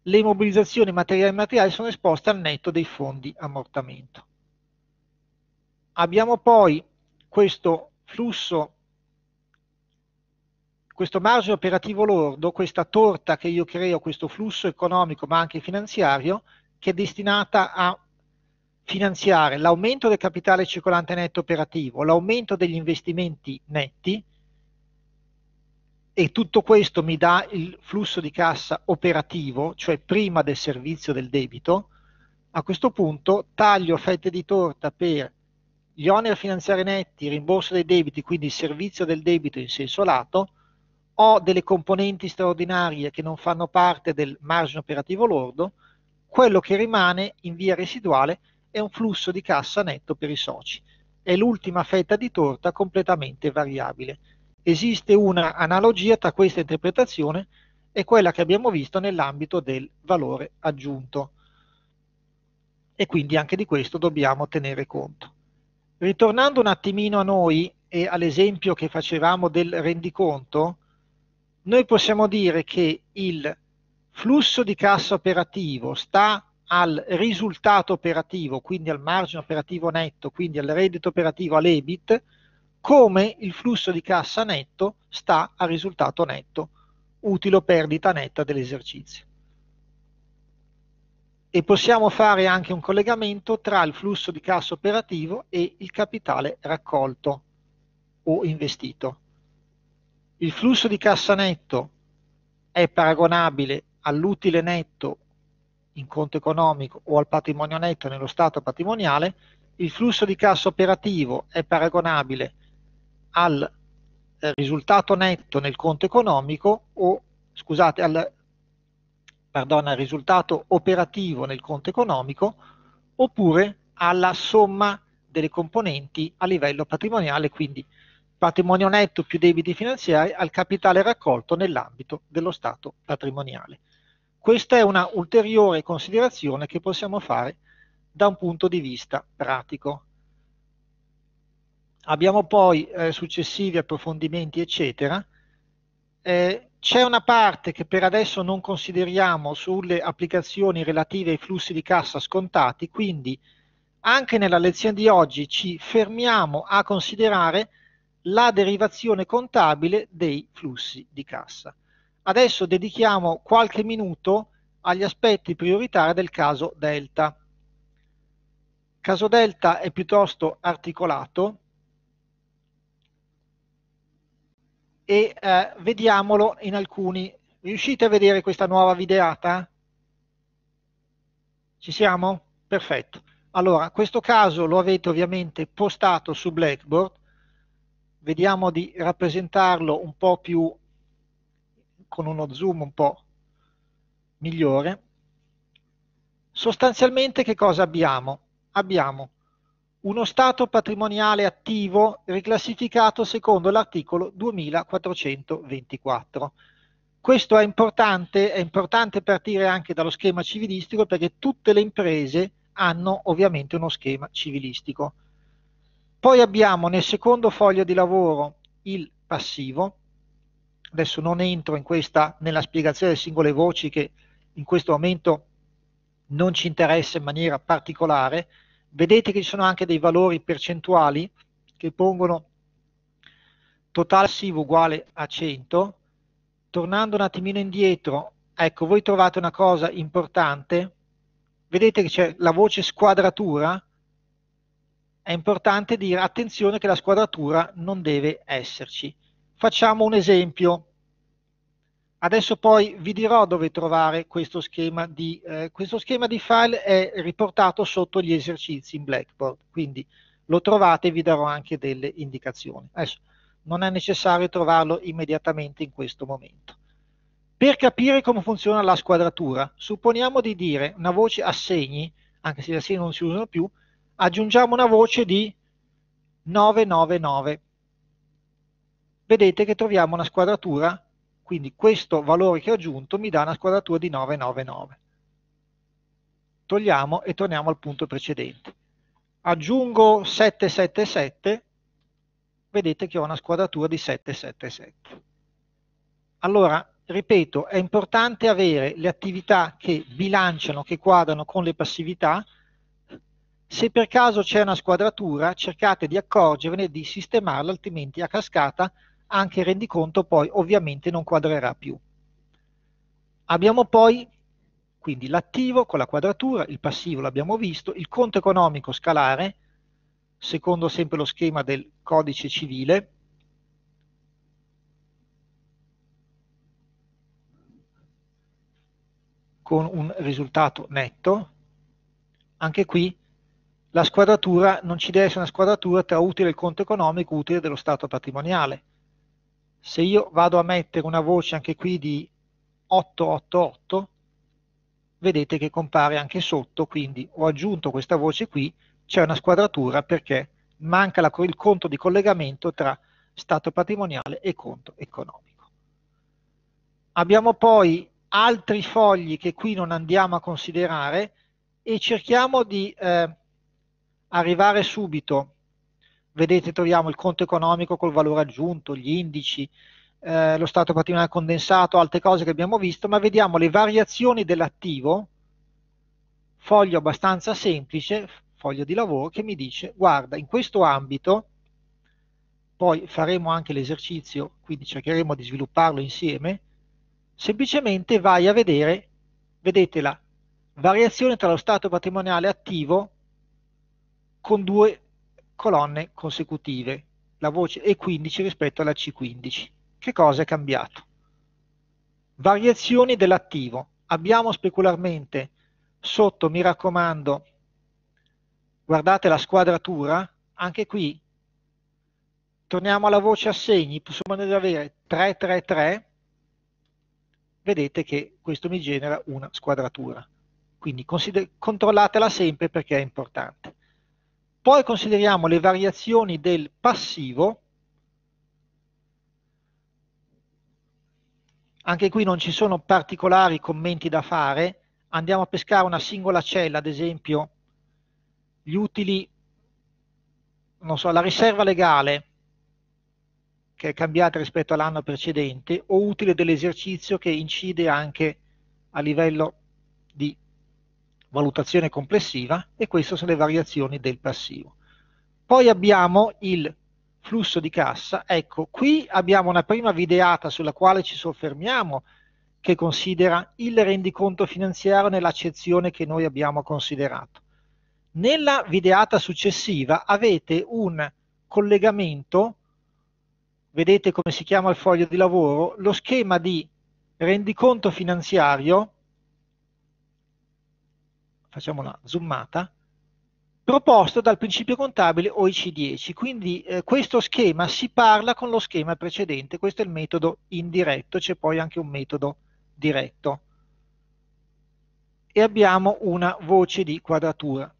Le immobilizzazioni materiali e immateriali sono esposte al netto dei fondi ammortamento. Abbiamo poi questo flusso, questo margine operativo lordo, questa torta che io creo, questo flusso economico ma anche finanziario, che è destinata a finanziare l'aumento del capitale circolante netto operativo, l'aumento degli investimenti netti e tutto questo mi dà il flusso di cassa operativo, cioè prima del servizio del debito, A questo punto taglio fette di torta per gli oneri finanziari netti, rimborso dei debiti, quindi il servizio del debito in senso lato, ho delle componenti straordinarie che non fanno parte del margine operativo lordo, quello che rimane in via residuale è un flusso di cassa netto per i soci. È l'ultima fetta di torta completamente variabile. Esiste una analogia tra questa interpretazione e quella che abbiamo visto nell'ambito del valore aggiunto e quindi anche di questo dobbiamo tenere conto. Ritornando un attimino a noi e all'esempio che facevamo del rendiconto, noi possiamo dire che il flusso di cassa operativo sta al risultato operativo, quindi al margine operativo netto, quindi al reddito operativo, all'EBIT, come il flusso di cassa netto sta al risultato netto, utile o perdita netta dell'esercizio e possiamo fare anche un collegamento tra il flusso di cassa operativo e il capitale raccolto o investito. Il flusso di cassa netto è paragonabile all'utile netto in conto economico o al patrimonio netto nello stato patrimoniale, il flusso di cassa operativo è paragonabile al risultato netto nel conto economico o scusate al pardon, risultato operativo nel conto economico oppure alla somma delle componenti a livello patrimoniale, quindi patrimonio netto più debiti finanziari al capitale raccolto nell'ambito dello stato patrimoniale. Questa è una ulteriore considerazione che possiamo fare da un punto di vista pratico. Abbiamo poi eh, successivi approfondimenti, eccetera. Eh, c'è una parte che per adesso non consideriamo sulle applicazioni relative ai flussi di cassa scontati, quindi anche nella lezione di oggi ci fermiamo a considerare la derivazione contabile dei flussi di cassa. Adesso dedichiamo qualche minuto agli aspetti prioritari del caso delta. Il caso delta è piuttosto articolato, e eh, vediamolo in alcuni. Riuscite a vedere questa nuova videata? Ci siamo? Perfetto. Allora, questo caso lo avete ovviamente postato su Blackboard. Vediamo di rappresentarlo un po' più con uno zoom un po' migliore. Sostanzialmente che cosa abbiamo? Abbiamo uno stato patrimoniale attivo riclassificato secondo l'articolo 2424. Questo è importante, è importante partire anche dallo schema civilistico perché tutte le imprese hanno ovviamente uno schema civilistico. Poi abbiamo nel secondo foglio di lavoro il passivo. Adesso non entro in questa, nella spiegazione delle singole voci che in questo momento non ci interessa in maniera particolare, Vedete che ci sono anche dei valori percentuali che pongono totale passivo uguale a 100. Tornando un attimino indietro, ecco, voi trovate una cosa importante. Vedete che c'è la voce squadratura. È importante dire attenzione che la squadratura non deve esserci. Facciamo un esempio Adesso poi vi dirò dove trovare questo schema di, eh, questo schema di file è riportato sotto gli esercizi in Blackboard, quindi lo trovate e vi darò anche delle indicazioni. Adesso non è necessario trovarlo immediatamente in questo momento. Per capire come funziona la squadratura, supponiamo di dire una voce assegni, anche se gli assegni non si usano più, aggiungiamo una voce di 999. Vedete che troviamo una squadratura quindi questo valore che ho aggiunto mi dà una squadratura di 999. Togliamo e torniamo al punto precedente. Aggiungo 777, vedete che ho una squadratura di 777. Allora, ripeto, è importante avere le attività che bilanciano, che quadrano con le passività. Se per caso c'è una squadratura, cercate di accorgervene, di sistemarla, altrimenti a cascata anche il rendiconto poi ovviamente non quadrerà più. Abbiamo poi quindi l'attivo con la quadratura, il passivo l'abbiamo visto, il conto economico scalare, secondo sempre lo schema del codice civile, con un risultato netto, anche qui la squadratura non ci deve essere una squadratura tra utile del conto economico e utile dello stato patrimoniale. Se io vado a mettere una voce anche qui di 888, vedete che compare anche sotto, quindi ho aggiunto questa voce qui, c'è una squadratura perché manca la, il conto di collegamento tra stato patrimoniale e conto economico. Abbiamo poi altri fogli che qui non andiamo a considerare e cerchiamo di eh, arrivare subito. Vedete, troviamo il conto economico col valore aggiunto, gli indici, eh, lo stato patrimoniale condensato, altre cose che abbiamo visto, ma vediamo le variazioni dell'attivo, foglio abbastanza semplice, foglio di lavoro, che mi dice, guarda, in questo ambito, poi faremo anche l'esercizio, quindi cercheremo di svilupparlo insieme, semplicemente vai a vedere, vedete la variazione tra lo stato patrimoniale attivo con due colonne consecutive, la voce E15 rispetto alla C15. Che cosa è cambiato? Variazioni dell'attivo. Abbiamo specularmente sotto, mi raccomando, guardate la squadratura, anche qui torniamo alla voce assegni, possiamo avere 333, vedete che questo mi genera una squadratura. Quindi controllatela sempre perché è importante. Poi consideriamo le variazioni del passivo. Anche qui non ci sono particolari commenti da fare. Andiamo a pescare una singola cella, ad esempio gli utili, non so, la riserva legale che è cambiata rispetto all'anno precedente o utile dell'esercizio che incide anche a livello di valutazione complessiva e queste sono le variazioni del passivo. Poi abbiamo il flusso di cassa, ecco qui abbiamo una prima videata sulla quale ci soffermiamo che considera il rendiconto finanziario nell'accezione che noi abbiamo considerato. Nella videata successiva avete un collegamento, vedete come si chiama il foglio di lavoro, lo schema di rendiconto finanziario, facciamo una zoomata, proposto dal principio contabile OIC10. Quindi eh, questo schema si parla con lo schema precedente, questo è il metodo indiretto, c'è poi anche un metodo diretto. E abbiamo una voce di quadratura.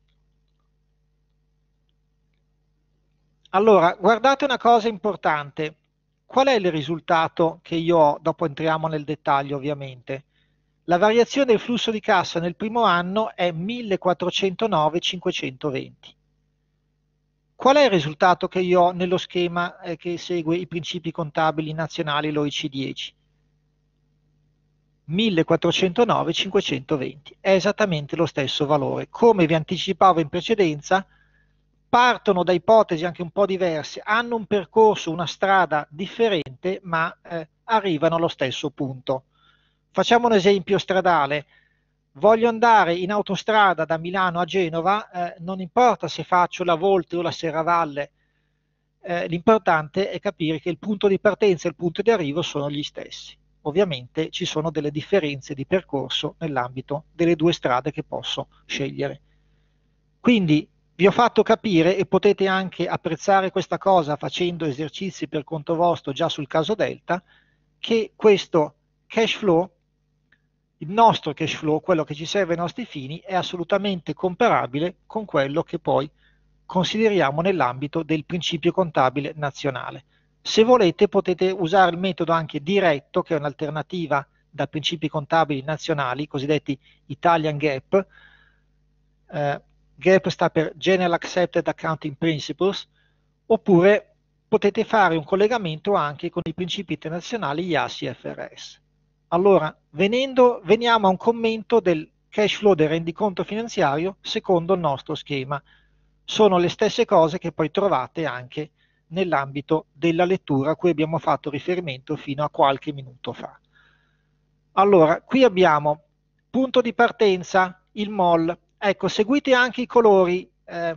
Allora, guardate una cosa importante. Qual è il risultato che io ho? Dopo entriamo nel dettaglio ovviamente. La variazione del flusso di cassa nel primo anno è 1409,520. Qual è il risultato che io ho nello schema eh, che segue i principi contabili nazionali, l'OIC 10? 1409,520. È esattamente lo stesso valore. Come vi anticipavo in precedenza, partono da ipotesi anche un po' diverse, hanno un percorso, una strada differente, ma eh, arrivano allo stesso punto. Facciamo un esempio stradale. Voglio andare in autostrada da Milano a Genova, eh, non importa se faccio la Volte o la Serravalle, eh, l'importante è capire che il punto di partenza e il punto di arrivo sono gli stessi. Ovviamente ci sono delle differenze di percorso nell'ambito delle due strade che posso scegliere. Quindi vi ho fatto capire e potete anche apprezzare questa cosa facendo esercizi per conto vostro già sul caso Delta, che questo cash flow, il nostro cash flow, quello che ci serve ai nostri fini, è assolutamente comparabile con quello che poi consideriamo nell'ambito del principio contabile nazionale. Se volete potete usare il metodo anche diretto, che è un'alternativa da principi contabili nazionali, cosiddetti Italian Gap, eh, GAP sta per General Accepted Accounting Principles, oppure potete fare un collegamento anche con i principi internazionali IAS IFRS. Allora, venendo, veniamo a un commento del cash flow del rendiconto finanziario secondo il nostro schema. Sono le stesse cose che poi trovate anche nell'ambito della lettura a cui abbiamo fatto riferimento fino a qualche minuto fa. Allora, qui abbiamo punto di partenza, il MOL, Ecco, seguite anche i colori. Eh,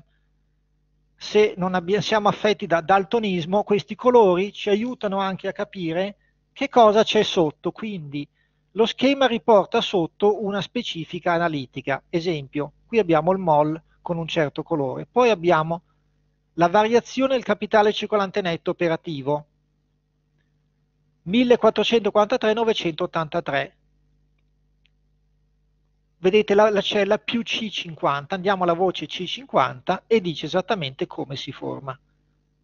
se non abbiamo, siamo affetti da daltonismo, questi colori ci aiutano anche a capire che cosa c'è sotto. Quindi lo schema riporta sotto una specifica analitica. Esempio, Qui abbiamo il MOL con un certo colore. Poi abbiamo la variazione del capitale circolante netto operativo, 1443,983. Vedete la, la cella più C50, andiamo alla voce C50 e dice esattamente come si forma.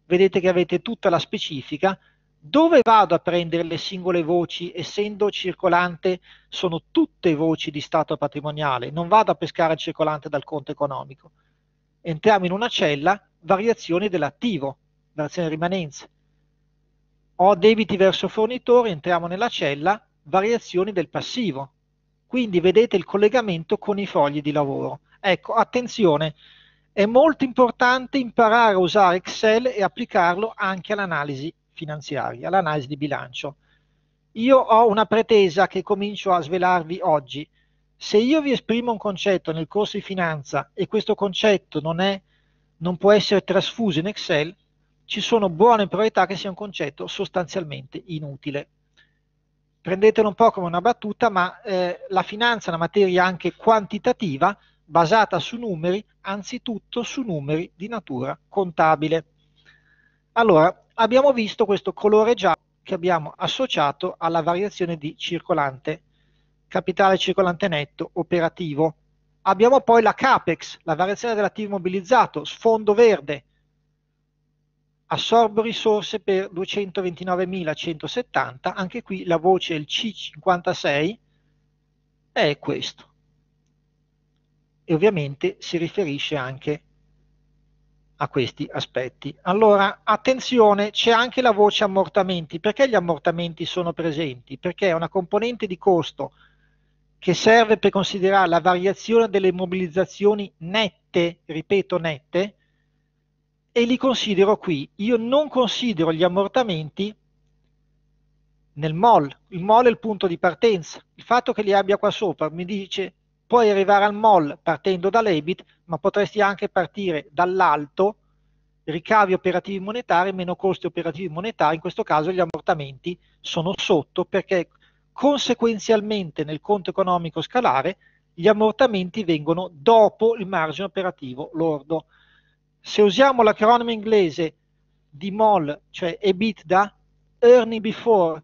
Vedete che avete tutta la specifica, dove vado a prendere le singole voci, essendo circolante sono tutte voci di stato patrimoniale, non vado a pescare il circolante dal conto economico. Entriamo in una cella, variazioni dell'attivo, variazione rimanenze. Ho debiti verso fornitori, entriamo nella cella, variazioni del passivo. Quindi vedete il collegamento con i fogli di lavoro. Ecco, attenzione, è molto importante imparare a usare Excel e applicarlo anche all'analisi finanziaria, all'analisi di bilancio. Io ho una pretesa che comincio a svelarvi oggi. Se io vi esprimo un concetto nel corso di finanza e questo concetto non, è, non può essere trasfuso in Excel, ci sono buone probabilità che sia un concetto sostanzialmente inutile. Prendetelo un po' come una battuta, ma eh, la finanza è una materia anche quantitativa, basata su numeri, anzitutto su numeri di natura contabile. Allora, abbiamo visto questo colore giallo che abbiamo associato alla variazione di circolante, capitale circolante netto operativo. Abbiamo poi la CAPEX, la variazione dell'attivo mobilizzato, sfondo verde, assorbo risorse per 229.170, anche qui la voce il C56 è questo. E ovviamente si riferisce anche a questi aspetti. Allora, attenzione, c'è anche la voce ammortamenti. Perché gli ammortamenti sono presenti? Perché è una componente di costo che serve per considerare la variazione delle mobilizzazioni nette, ripeto nette, e li considero qui. Io non considero gli ammortamenti nel MOL. Il MOL è il punto di partenza. Il fatto che li abbia qua sopra mi dice puoi arrivare al MOL partendo dall'EBIT, ma potresti anche partire dall'alto, ricavi operativi monetari meno costi operativi monetari, in questo caso gli ammortamenti sono sotto perché conseguenzialmente nel conto economico scalare gli ammortamenti vengono dopo il margine operativo lordo. Se usiamo l'acronimo inglese di MOL, cioè EBITDA, Earning Before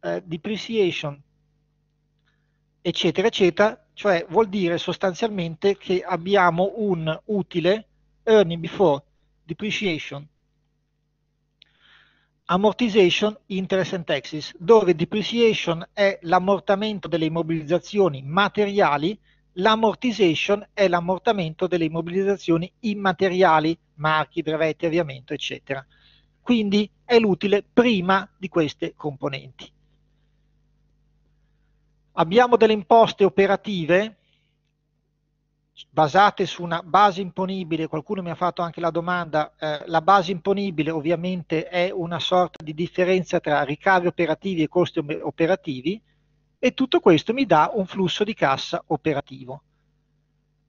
uh, Depreciation, eccetera, eccetera, cioè vuol dire sostanzialmente che abbiamo un utile Earning Before Depreciation, Amortization, Interest and Taxes, dove depreciation è l'ammortamento delle immobilizzazioni materiali L'amortization è l'ammortamento delle immobilizzazioni immateriali, marchi, brevetti, avviamento, eccetera. Quindi è l'utile prima di queste componenti. Abbiamo delle imposte operative basate su una base imponibile, qualcuno mi ha fatto anche la domanda, eh, la base imponibile ovviamente è una sorta di differenza tra ricavi operativi e costi operativi, e tutto questo mi dà un flusso di cassa operativo.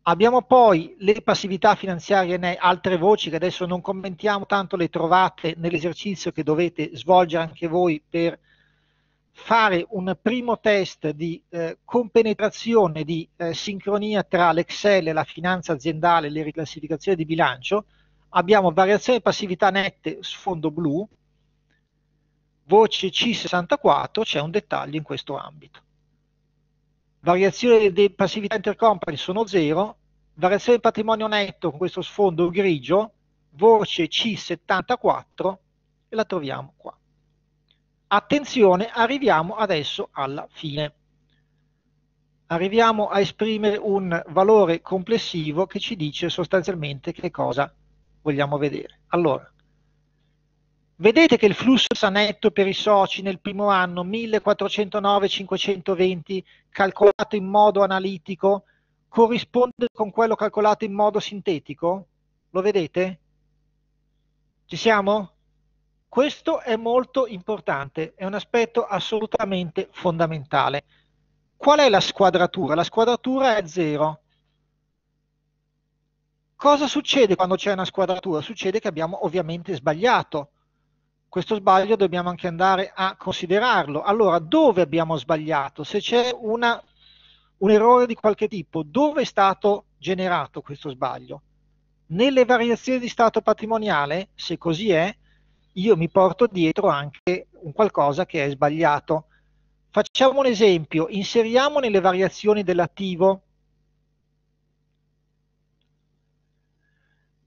Abbiamo poi le passività finanziarie e altre voci che adesso non commentiamo tanto, le trovate nell'esercizio che dovete svolgere anche voi per fare un primo test di eh, compenetrazione, di eh, sincronia tra l'Excel la finanza aziendale, le riclassificazioni di bilancio. Abbiamo variazioni di passività nette sfondo blu, voce C64, c'è un dettaglio in questo ambito variazioni di passività intercompany sono zero, variazione di patrimonio netto con questo sfondo grigio, voce C74 e la troviamo qua. Attenzione, arriviamo adesso alla fine. Arriviamo a esprimere un valore complessivo che ci dice sostanzialmente che cosa vogliamo vedere. Allora, Vedete che il flusso netto per i soci nel primo anno 1409-520 calcolato in modo analitico corrisponde con quello calcolato in modo sintetico? Lo vedete? Ci siamo? Questo è molto importante, è un aspetto assolutamente fondamentale. Qual è la squadratura? La squadratura è zero. Cosa succede quando c'è una squadratura? Succede che abbiamo ovviamente sbagliato questo sbaglio dobbiamo anche andare a considerarlo. Allora, dove abbiamo sbagliato? Se c'è una, un errore di qualche tipo, dove è stato generato questo sbaglio? Nelle variazioni di stato patrimoniale, se così è, io mi porto dietro anche un qualcosa che è sbagliato. Facciamo un esempio, inseriamo nelle variazioni dell'attivo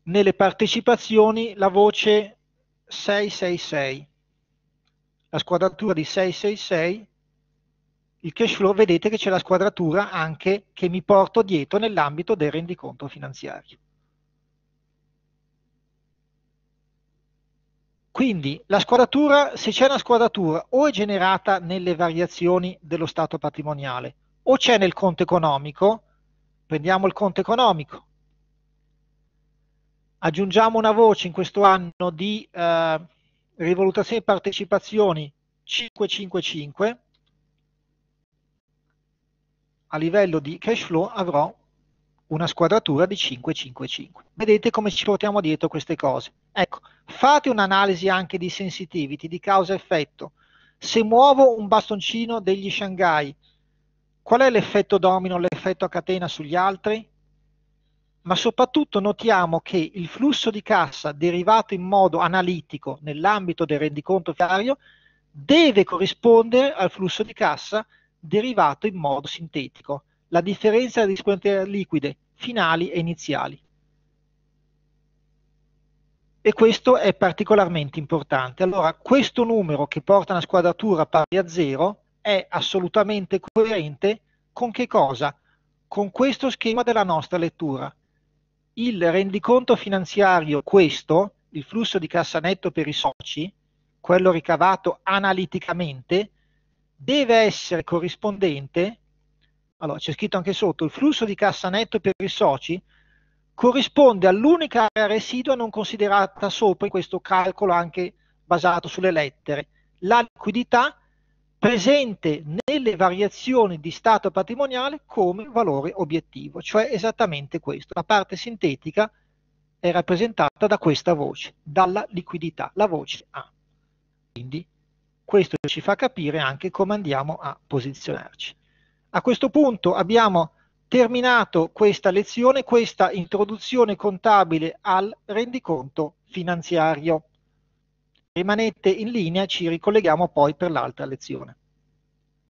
nelle partecipazioni la voce 666, la squadratura di 666, il cash flow, vedete che c'è la squadratura anche che mi porto dietro nell'ambito del rendiconto finanziario. Quindi la squadratura, se c'è una squadratura, o è generata nelle variazioni dello stato patrimoniale, o c'è nel conto economico, prendiamo il conto economico, aggiungiamo una voce in questo anno di eh, rivalutazione di partecipazioni 555, a livello di cash flow avrò una squadratura di 555. Vedete come ci portiamo dietro queste cose. Ecco, fate un'analisi anche di sensitivity, di causa-effetto. Se muovo un bastoncino degli Shanghai, qual è l'effetto domino, l'effetto a catena sugli altri? Ma soprattutto notiamo che il flusso di cassa derivato in modo analitico nell'ambito del rendiconto finanziario deve corrispondere al flusso di cassa derivato in modo sintetico la differenza tra disponibilità liquide finali e iniziali. E questo è particolarmente importante. Allora, questo numero che porta una squadratura pari a zero è assolutamente coerente con che cosa? Con questo schema della nostra lettura. Il rendiconto finanziario, questo, il flusso di cassa netto per i soci, quello ricavato analiticamente, deve essere corrispondente allora c'è scritto anche sotto, il flusso di cassa netto per i soci corrisponde all'unica area residua non considerata sopra in questo calcolo anche basato sulle lettere, la liquidità presente nelle variazioni di stato patrimoniale come valore obiettivo, cioè esattamente questo. La parte sintetica è rappresentata da questa voce, dalla liquidità, la voce A. Quindi questo ci fa capire anche come andiamo a posizionarci. A questo punto abbiamo terminato questa lezione, questa introduzione contabile al rendiconto finanziario. Rimanete in linea, ci ricolleghiamo poi per l'altra lezione.